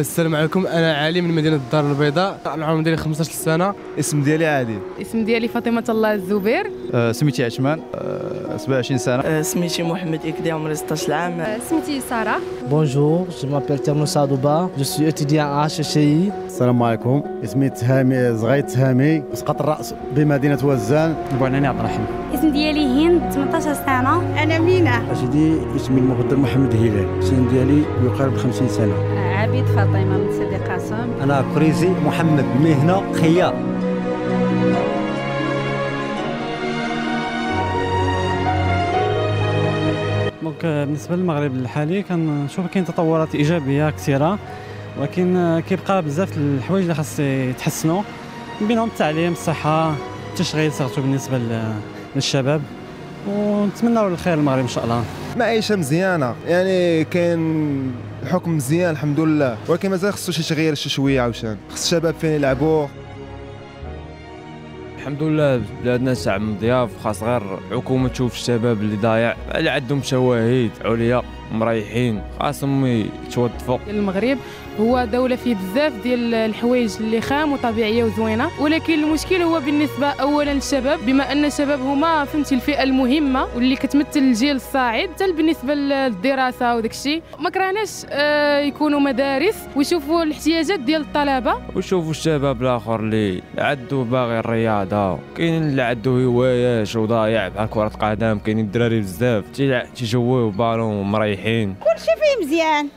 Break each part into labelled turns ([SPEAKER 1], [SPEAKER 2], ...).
[SPEAKER 1] السلام عليكم. أنا علي من مدينة الدار البيضاء. العمر ديالي 15 سنه
[SPEAKER 2] اسم ديالي عادل
[SPEAKER 3] الاسم ديالي فاطمة الله الزبير.
[SPEAKER 4] آه، سميتي عثمان. آه، 27 سنة.
[SPEAKER 5] آه، سميتي محمد إكدي عمري 16 عام
[SPEAKER 3] سميتي سارة.
[SPEAKER 6] Bonjour, je m'appelle Terno Sadouba, je suis étudiant à HCI.
[SPEAKER 7] السلام عليكم. اسمي تهامي زغيت تهامي. مسقط الرأس بمدينة وزان.
[SPEAKER 4] بوعناني عبد الرحيم.
[SPEAKER 8] الاسم ديالي هند 18 سنة.
[SPEAKER 9] أنا مينا.
[SPEAKER 7] أجدي اسمي المقدر محمد هلال. السن ديالي يقارب 50 سنة.
[SPEAKER 3] عبيد فاطمه من سيدي قاسم
[SPEAKER 10] أنا كريزي محمد مهنه خياط
[SPEAKER 11] donc بالنسبة للمغرب الحالي كنشوف كاين تطورات إيجابية كثيرة ولكن كيبقى بزاف الحوايج اللي خاص يتحسنوا. بينهم التعليم الصحة التشغيل surtout بالنسبة لل- للشباب. ونتمنوا الخير للمغرب إن شاء الله.
[SPEAKER 2] معيشة مزيانة يعني كاين الحكم مزيان الحمد لله ولكن مازال خصو شي تغيير شي شوية عاوشان خص الشباب فين يلعبوا؟
[SPEAKER 12] الحمد لله بلادنا شعب مضياف خاص غير الحكومة تشوف الشباب اللي ضايع اللي عندهم شواهد عليا. مريحين. خاصهم يتوظفوا
[SPEAKER 3] المغرب هو دولة فيه بزاف ديال الحوايج اللي خام وطبيعية وزوينة ولكن المشكل هو بالنسبة أولا للشباب بما أن الشباب هما فهمتي الفئة المهمة واللي كتمثل الجيل الصاعد حتى بالنسبة للدراسة وداك الشيء ما كرهناش آه، يكونوا مدارس ويشوفوا الاحتياجات ديال الطلبة.
[SPEAKER 12] وشوفوا الشباب الآخر اللي عنده باغي الرياضة. كاين اللي عنده هوايات وضايع بحال كرة قدم كاينين الدراري بزاف تيجويو بالون مريحين
[SPEAKER 9] كلشي فيه مزيان.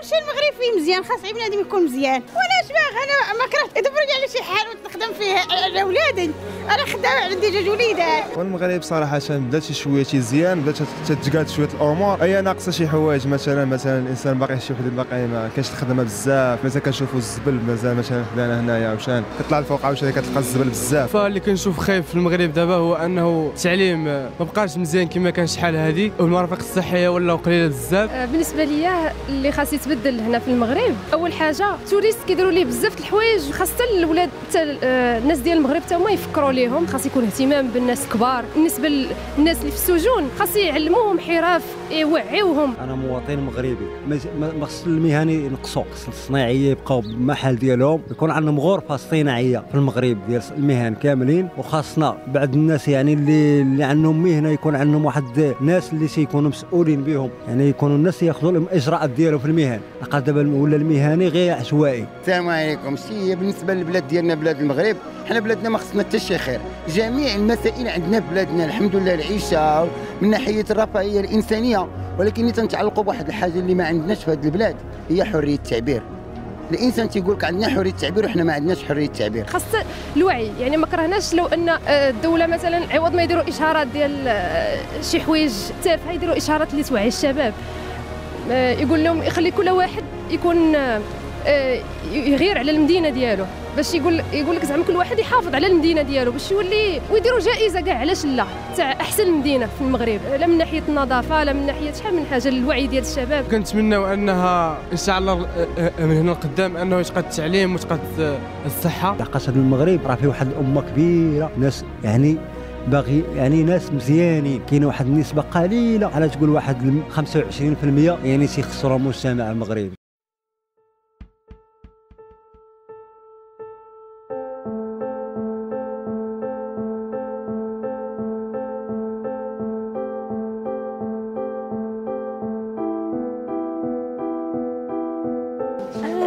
[SPEAKER 9] كلشي المغرب فيه مزيان خاص اي بنادم يكون مزيان. وأنا اش باغي أنا ما كرهت ادبرني على شي حال ونخدم فيه على ولادي أنا خدامة عندي جوج وليدات.
[SPEAKER 2] والمغرب صراحة بدات شي شوية تيزيان بدات تتقاد شوية الأمور. هي ناقصة شي حوايج مثلا مثلا الإنسان باقي شي وحده باقي ما كاينش الخدمة بزاف مثلا كنشوفوا الزبل مازال مثلا حدانا هنايا عاوشان كطلع الفوق عاوشان كتلقى الزبل بزاف.
[SPEAKER 1] فاللي كنشوف خايف في المغرب دابا هو أنه التعليم ما بقاش مزيان كما كان شحال هذه والمرافق الصحية ولاو قليلة بزاف.
[SPEAKER 8] بالنسبة ليا اللي خاص يتبدل هنا في المغرب. أول حاجة ال touriste كيديروا ليه بزاف د الحوايج خاصة الولاد حتى آه، الناس ديال المغرب حتى هما يفكروا ليهم. خاص يكون اهتمام بالناس الكبار بالنسبة للناس اللي في السجون خاص يعلموهم حرف يوعيوهم.
[SPEAKER 10] أنا مواطن مغربي. ما- خص المهني ينقصوا خص الصناعية يبقاو بمحل ديالهم. يكون عندهم غرفه صناعية في المغرب ديال المهن كاملين. وخاصنا بعض الناس يعني اللي اللي عندهم مهنة يكون عندهم واحد ناس اللي سيكونوا مسؤولين بهم. يعني يكونوا الناس ياخذوا لهم الاجراءات ديالهم في المهن. لقد دابا ولا المهني غير عشوائي
[SPEAKER 13] السلام عليكم. سي بالنسبة للبلاد ديالنا بلاد المغرب حنا بلادنا ما خصنا حتى شي خير. جميع المسائل عندنا في بلادنا الحمد لله العيشة من ناحية الرفاهية الإنسانية. ولكن اللي تنتعلقوا بواحد الحاجة اللي ما عندناش في هذه البلاد هي حرية التعبير. الإنسان تيقول لك عندنا حرية التعبير وحنا ما عندناش حرية التعبير.
[SPEAKER 8] خاص الوعي. يعني ما كرهناش لو أن آه، الدولة مثلا عوض ما يديروا إشارات ديال آه، شي حوايج تافهه يديروا إشارات اللي توعي الشباب. يقول لهم يخلي كل واحد يكون آه، آه، يغير على المدينة ديالو. باش يقول يقول لك زعما كل واحد يحافظ على المدينة ديالو باش يولي ويديروا جائزة كاع. علاش لا؟ تاع أحسن مدينة في المغرب لا من ناحية النظافة لا من ناحية شحال من حاجة الوعي ديال الشباب.
[SPEAKER 1] كنتمناو أنها إن شاء الله آه، آه، من هنا لقدام أنه يتقاد التعليم وتقاد آه، الصحة.
[SPEAKER 10] لقاش هذا المغرب راه فيه واحد الأمة كبيرة ناس يعني باغي يعني ناس مزيانين. كاينة واحد النسبة قليلة على تقول واحد الم- 25% يعني تيخسروا المجتمع المغربي.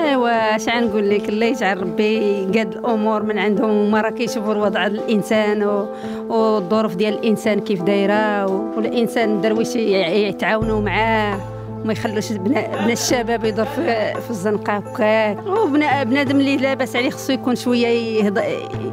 [SPEAKER 14] ايوا اش غنقول لك؟ الله يجعل ربي قاد الأمور من عندهم هما راه كيشوفوا الوضع الإنسان والظروف ديال الإنسان كيف دايرة والإنسان الدرويش ي- يتعاونوا معاه. وما يخلوش بنا بنا الشباب يدور في, في الزنقة هكاك. وبنا بنادم اللي لاباس عليه خصو يكون شوية يهض...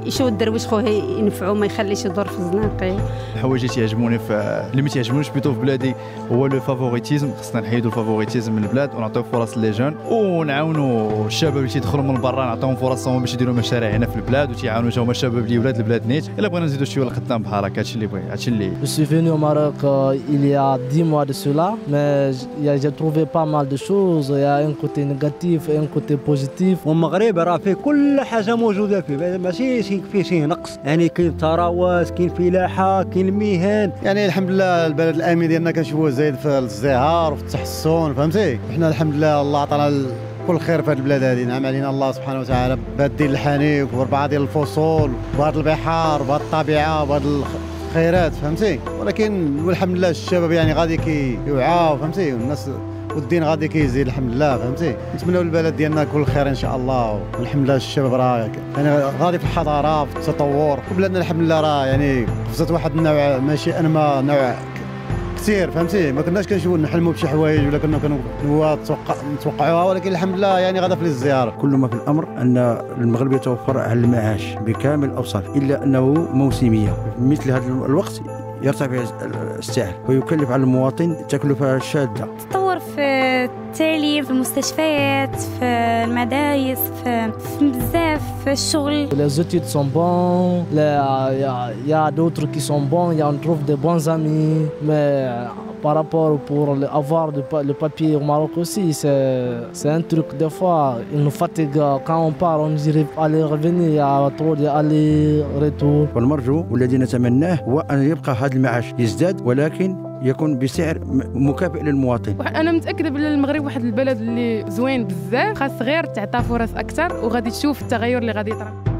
[SPEAKER 14] يشوف الدرويش خوه ينفعو ما يخليش يدور في الزناقي
[SPEAKER 4] الحوايج اللي تيعجبوني في اللي ما تيعجبونيش بيتو في بلادي هو le favoritisme. خصنا نحيدوا ال favoritisme من البلاد ونعطيو فرص les jeunes ونعاونوا الشباب اللي تيدخلوا من برا نعطيهم فرصهم باش يديروا مشاريع هنا في البلاد وتيعاونوا هما الشباب اللي ولاد البلاد نيت. إلا بغينا نزيدوا شوية لقدام بحال هكا هادشي اللي بغي هادشي اللي
[SPEAKER 6] Je suis venu au Maroc euh, il y a 10 mois de cela, mais il y a- j'ai trouvé pas mal de choses. Il y a un côté négatif et un côté positif.
[SPEAKER 10] والمغرب راه فيه كل حاجة موجودة فيه. ماشي شي فيه شي نقص. يعني كاين ثروات كاين فلاحة كاين المهن.
[SPEAKER 7] يعني الحمد لله البلد الامن ديالنا كنشوفوه زايد في الازدهار وفي التحسن فهمتي؟ حنا الحمد لله الله عطانا كل خير في هذه البلاد هذه نعم علينا الله سبحانه وتعالى بهذا الدين الحنيف وبعض ديال الفصول وبهذه البحار وبهذه الطبيعة وبهذه الخيرات فهمتي؟ ولكن والحمد لله الشباب يعني غادي كيوعاو فهمتي؟ والناس والدين غادي كيزيد الحمد لله فهمتي؟ نتمنوا البلد ديالنا كل خير إن شاء الله. والحمد لله الشباب راه يعني غادي في الحضارة في التطور. وبلادنا الحمد لله راه يعني خصت واحد النوع ماشي انما نوع كثير فهمتي؟ ما كناش كنشوفوا نحلموا بشي حوايج ولا كنا نتوقع نتوقعوها ولكن الحمد لله يعني غادا في الزيارة.
[SPEAKER 15] كل ما في الأمر أن المغرب يتوفر على المعاش بكامل الاوصاف إلا أنه موسمية. في مثل هذا الوقت يرتفع السعر ويكلف على المواطن تكلفة شادة.
[SPEAKER 16] تطور في التالي في المستشفيات في المدارس في, بزاف في الشغل.
[SPEAKER 6] لا زوتيد سون بون لا يا يا دوتر كي سون بون يا نتروف دي بون زامي مي par rapport pour avoir le papier au Maroc aussi c'est un truc des fois il nous fatigue. Quand on part on dirait aller revenir il y a trop
[SPEAKER 15] والمرجو والذي نتمناه هو أن يبقى هذا المعاش يزداد ولكن يكون بسعر مكافئ للمواطن.
[SPEAKER 3] أنا متأكدة بلي المغرب واحد البلد اللي زوين بزاف خاص غير تعطى فرص أكثر وغادي تشوف التغير اللي غادي يطرا